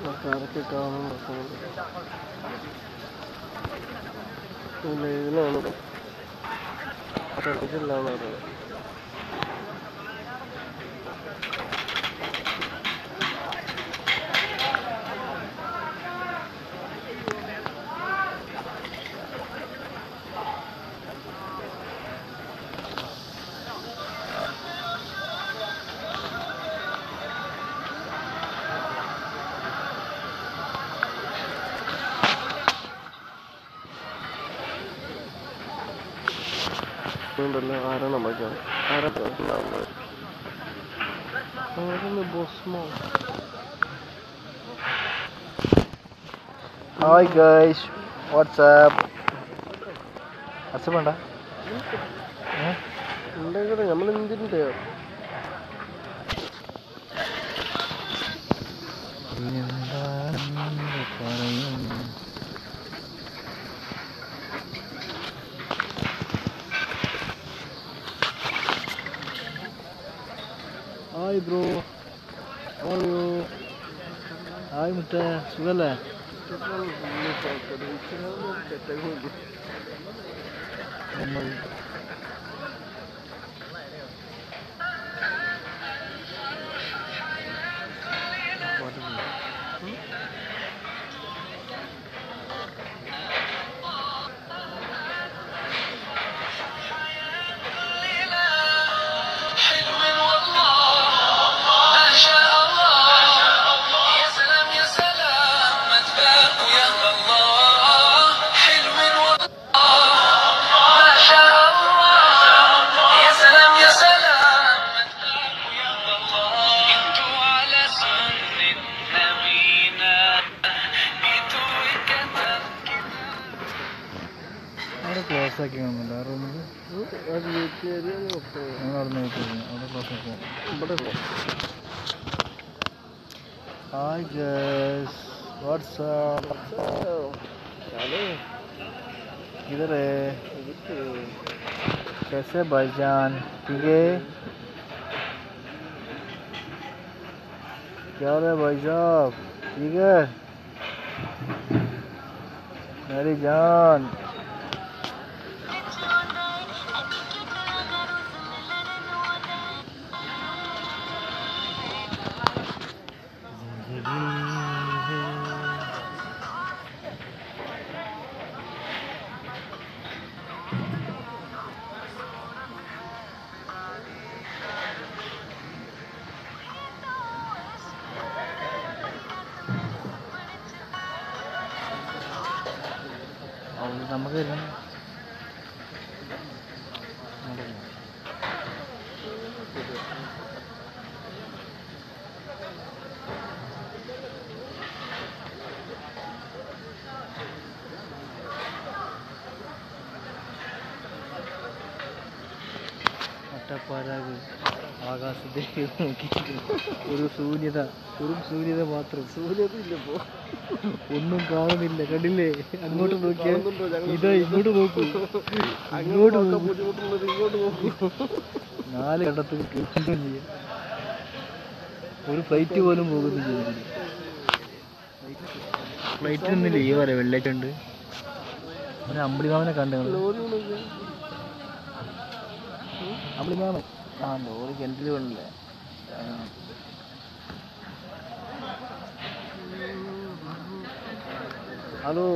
ആൾക്കാരൊക്കെ കാണാൻ രസമുണ്ട് ലൈവിലാണ് പറയുന്നത് ഉണ്ടല്ലോ ആരാ നമുക്ക് ആരാ ബോസ് മോ ബോസ്മോ ഹായ് ഗൈസ് വാട്സാപ്പ് വാട്സാപ്പ് വേണ്ട ഉണ്ടെങ്കിൽ നമ്മൾ എന്തിന്റെ? ഹായ് ബ്രോ ഹായ് ഹായ് മുത്തേ സുഖല്ലേ ما പോ. ഹായ് ഗൈസ് വാട്സാപ്പ് चलो किधर है इधर कैसे भाईजान ठीक है क्या हो रहा है भाई साहब ठीक है मेरी जान നമുക്ക് ആകാശത്തേക്ക് നോക്കി ഒരു ശൂന്യത ഒരു ശൂന്യത മാത്രം. ശൂന്യത പോ ഒന്നും കാണുന്നില്ല കണ്ടില്ലേ? അങ്ങോട്ട് നോക്കിയാൽ ഇതാ ഇങ്ങോട്ട് നോക്കൂ. അങ്ങോട്ട് ബുദ്ധിമുട്ടുള്ളത് ഇങ്ങോട്ട് നോക്കൂ. നാല് കണ്ടത്തിൽ ചെയ്യാം ഒരു ഫ്ലൈറ്റ് പോലും പോകുന്നില്ല ഫ്ലൈറ്റിനൊന്നും ലീവ് അറിയാം വെള്ളേറ്റ് ഉണ്ട്. ഒരു അമ്പിളിമാമനെ കണ്ടു അമ്പിളിമാമൻ. ആ ലോറി കിണറ്റിൽ വീണില്ലേ? ഹലോ.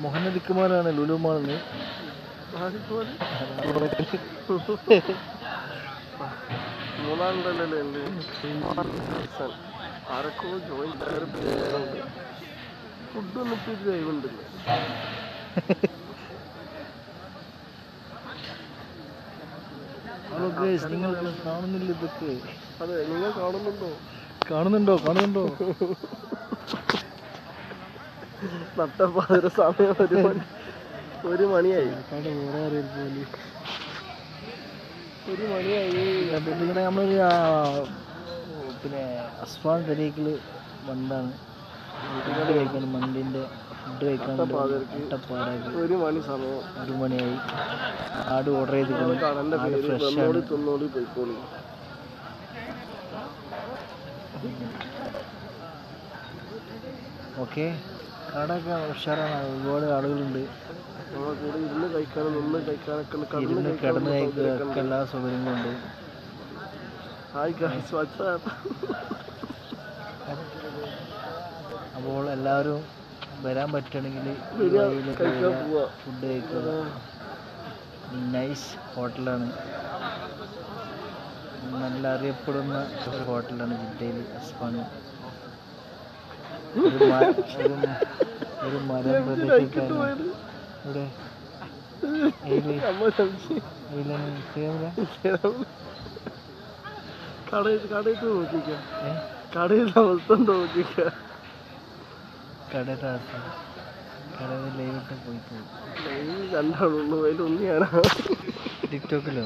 മുഹമ്മദ് കുമാറാണ് ലുലു മാളിന് ആരൊക്കെ ജോയിൻ ഫുഡ് ഹലോ ഗേസ് നിങ്ങൾ കാണുന്നില്ല ഇതൊക്കെ? അതെ നിങ്ങൾ കാണുന്നുണ്ടോ? കാണുന്നുണ്ടോ? കാണുന്നുണ്ടോ? നട്ടപ്പാതിര സമയം ഒരു മണി ഒരു മണിയായി. ഒരു മണിയായി. നിങ്ങളുടെ നമ്മളൊരു പിന്നെ അസ്ഫാൻ തരീക്കിൽ മന്താണ് ഫുഡ് കഴിക്കാൻ മണ്ടിന്റെ ഫുഡ് കഴിക്കാൻ ഒരു മണി സമയം. ഒരു മണിയായി. ആട് ഓർഡർ ചെയ്തിട്ടുണ്ട് പോയിക്കോളി. ഓക്കെ. കടയൊക്കെ ഉഷാറാണ്. ഒരുപാട് ആളുകളുണ്ട്. നമ്മളെ കൂടെ ഇരുന്ന് കഴിക്കാനും നിന്ന് കഴിക്കാനൊക്കെ ഇരുന്ന് കിടന്ന് എല്ലാ സൗകര്യങ്ങളുണ്ട് ഹായ് ഗൈസ് വാട്സാപ്പ് അപ്പോൾ എല്ലാവരും വരാൻ പറ്റുകയാണെങ്കിൽ ഫുഡ് കഴിക്കുക. നൈസ് ഹോട്ടലാണ്. നല്ല അറിയപ്പെടുന്ന ഒരു ഹോട്ടലാണ് ജിദ്ദയിൽ അസ്മാൻ ഒരു മരം ഇവിടെ നോക്കിക്കാം അവസ്ഥ എന്താ നോക്കിക്കാം കടയുടെ അവസ്ഥ. കടയിൽ ലൈവിട്ട് പോയി പോകും ഈ രണ്ടാളുള്ളൂ അതിലൊന്ന് ഞാനാ. ടിക്ടോക്കിലോ?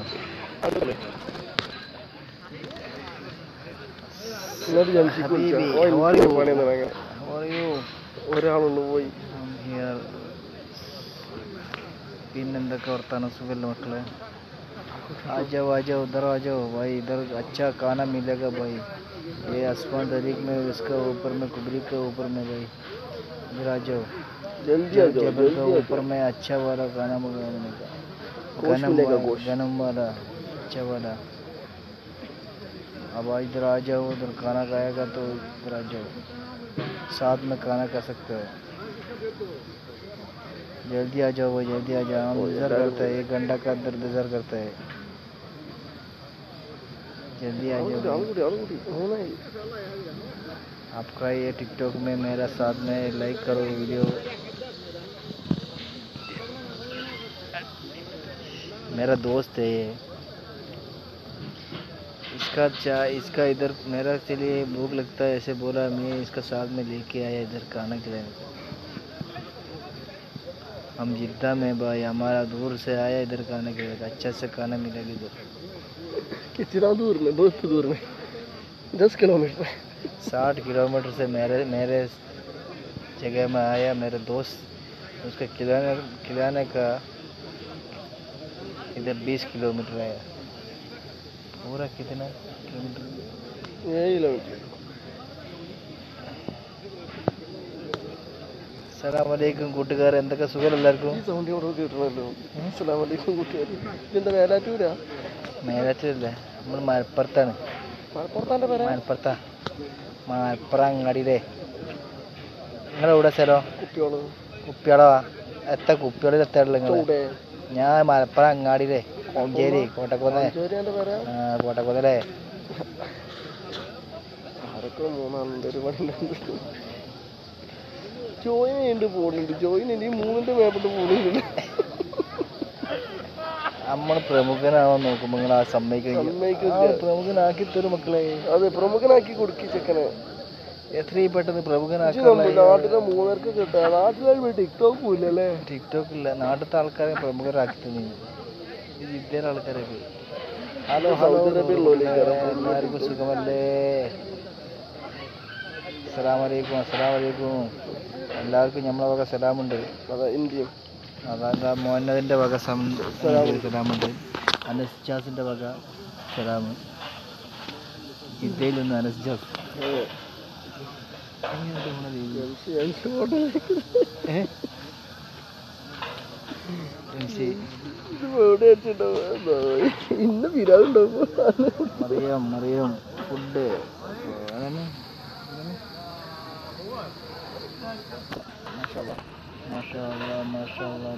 എന്നിട്ട് ജംഷിക്ക് ഓ, എനിക്ക് are you? പണിയൊന്നും ഭയങ്കര. How are you? ഒരാളുള്ളൂ പോയി I'm here. പിന്നെന്തൊക്കെ വർത്താനം സുഖല്ലേ മക്കളെ आजाओ आजाओ उधर आ जाओ भाई इधर अच्छा खाना मिलेगा भाई ये आसमान तरीक में इसका ऊपर में कुबरी के ऊपर में भाई इधर आ जाओ जल्दी आ जाओ जबल जल्दी का आ ऊपर जाओ में अच्छा वाला खाना मंगाने का गोश्त गनम मिलेगा, वाला गोश्त। गनम वाला अच्छा वाला अब आज इधर आ जाओ उधर खाना खाएगा तो इधर आ जाओ साथ में खाना खा सकते हो। जल्दी आ जाओ वो जल्दी आ जाओ। इंतज़ार करता है एक घंटा का अंदर इंतज़ार करता है। जल्दी आ जाओ आपका ये टिकटॉक में मेरा साथ में लाइक करो वीडियो मेरा दोस्त है ये। इसका चा इसका इधर मेरा के लिए भूख लगता है ऐसे बोला मैं इसका साथ में लेके आया इधर खाना खिलाने हम जिद्दा में भाई हमारा दूर से आया इधर खाना खिलाएगा अच्छा से खाना मिलेगा इधर। कितना दूर में? बहुत दूर में। दस किलोमीटर में। साठ किलोमीटर से मेरे मेरे जगह में आया मेरे दोस्त उसका खिलाने खिलाने का इधर बीस किलोमीटर आया। पूरा कितना किलोमीटर ഏഴ് കിലോമീറ്റർ സലാമലൈക്കും കൂട്ടുകാർ എന്തൊക്കെ സുഖം എല്ലാവർക്കും ഈ സൗണ്ട് ഇവിടെ കേട്ടണല്ലോ അസ്സലാമലൈക്കും കൂട്ടുകാർ ഇതെന്താ വേലാറ്റൂരാ മേലാറ്റിലല്ലേ നമ്മൾ മലപ്പുറത്താണ് മലപ്പുറത്താൻ്റെ പേരാ മലപ്പുറത്താ മലപ്പുറം അങ്ങാടിയിലെ നിങ്ങളെവിടെ സ്ഥലം കുട്ടിയോള് കുപ്പിയാളോ എത്ര കുപ്പിയോളിൽ എത്താറുള്ള നിങ്ങൾ ചൂടേ ഞാൻ മലപ്പുറം അങ്ങാടിയിലെ മഞ്ചേരി കോട്ടക്കുന്ന്. മഞ്ചേരിയാന്റെ പേരാ ആ, കോട്ടക്കുന്നിലെ. ആരൊക്കെ മൂന്നാളുണ്ട് ഒരു പണിയുണ്ട് ജോയിൻ ചെയ്യണ്ട് പോകുന്നുണ്ട്. ജോയിൻ ഇനി മൂന്നിന്റെ മേപ്പോട്ട് പോണുണ്ട് നമ്മൾ പ്രമുഖനാവാൻ നോക്കുമ്പോ നിങ്ങൾ ആ. ആ, പ്രമുഖനാക്കി തരും മക്കളെ. അതെ പ്രമുഖനാക്കി കൊടുക്കി ചെക്കനെ. എത്രയും പെട്ടെന്ന് പ്രമുഖനാക്കി നാട്ടിലെ മൂന്നർക്ക് കിട്ടാ. ടിക്ടോക്ക് ഇല്ലല്ലേ ടിക്ടോക്ക് ഇല്ല നാട്ടിലത്തെ ആൾക്കാരെ പ്രമുഖരാക്കി തന്നെ ഈ ആൾക്കാരൊക്കെ. ഹലോ ഹലോ എല്ലാവർക്കും സുഖമല്ലേ എല്ലാവർക്കും സുഖമല്ലേ? അസ്സലാമലൈക്കും അസ്സലാമലൈക്കും. എല്ലാവർക്കും നമ്മളെ വക സലാമുണ്ട്. അതെ ഇന്ത്യയും. അതാ മോഹന്നതിന്റെ വക സലാമുണ്ട്. അനസ്ജാസിന്റെ വക സലാമ്. ജിദ്ദയിൽ നിന്ന് അനസ്ജാസ് ഏ? ഇന്ന പിരാതുണ്ടാവും മറിയം മറിയം ഫുഡ് അതന്നെ. മാഷാല്ലാ മാഷാല്ലാ മാഷാല്ലാ